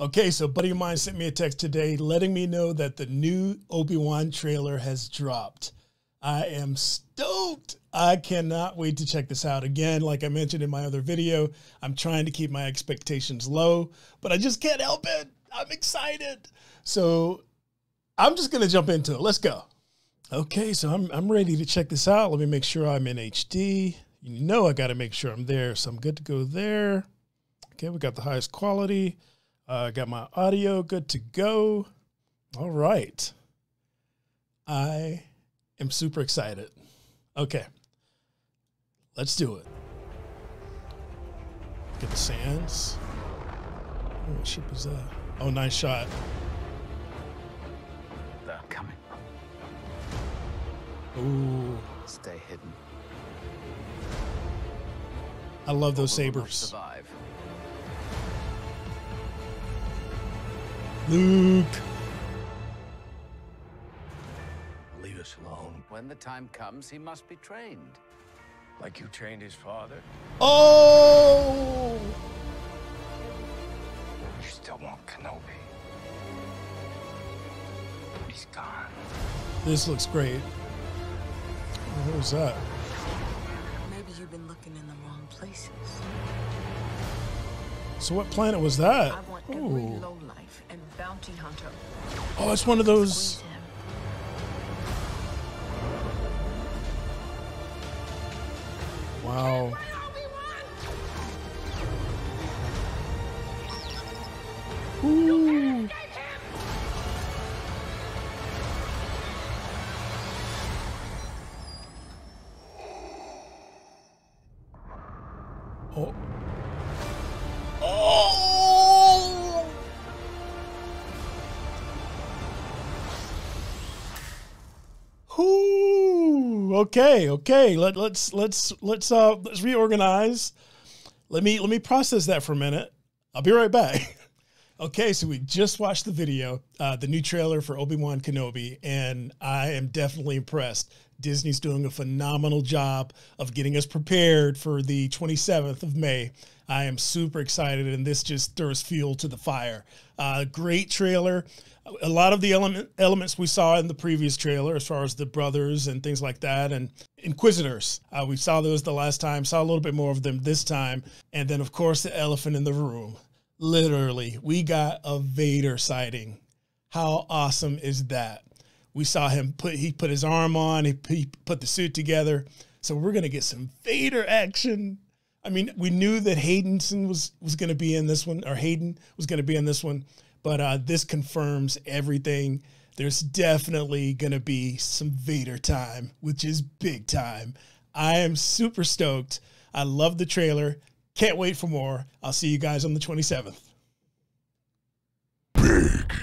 Okay, so buddy of mine sent me a text today letting me know that the new Obi-Wan trailer has dropped. I am stoked. I cannot wait to check this out. Again, like I mentioned in my other video, I'm trying to keep my expectations low, but I just can't help it. I'm excited. So I'm just going to jump into it. Let's go. Okay, so I'm, I'm ready to check this out. Let me make sure I'm in HD. You know I got to make sure I'm there, so I'm good to go there. Okay, we got the highest quality. I uh, got my audio good to go. All right. I am super excited. Okay. Let's do it. Get the sands. Oh, what ship is that? Oh, nice shot. They're coming. Ooh. Stay hidden. I love those sabers. Survive. Luke. Leave us alone. When the time comes, he must be trained. Like you trained his father? Oh! You still want Kenobi. He's gone. This looks great. What was that? Maybe you've been looking in the wrong places. So what planet was that? I want every Ooh. lowlife and bounty hunter. Oh, it's one of those. Wow. Ooh. Oh. Oh. Okay, okay. Let let's let's let's uh let's reorganize. Let me let me process that for a minute. I'll be right back. okay, so we just watched the video, uh, the new trailer for Obi Wan Kenobi, and I am definitely impressed. Disney's doing a phenomenal job of getting us prepared for the 27th of May. I am super excited, and this just throws fuel to the fire. Uh, great trailer. A lot of the element, elements we saw in the previous trailer, as far as the brothers and things like that, and Inquisitors. Uh, we saw those the last time, saw a little bit more of them this time. And then, of course, the elephant in the room. Literally, we got a Vader sighting. How awesome is that? We saw him put he put his arm on, he, he put the suit together. So we're gonna get some Vader action. I mean, we knew that Haydenson was was gonna be in this one, or Hayden was gonna be in this one, but uh, this confirms everything. There's definitely gonna be some Vader time, which is big time. I am super stoked. I love the trailer. Can't wait for more. I'll see you guys on the 27th. Big